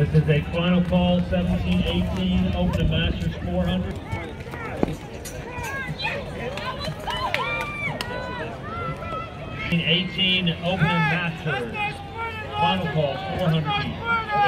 This is a final call, 17-18, Open the Masters 400. Eighteen Open the Masters. Final call, 400 feet.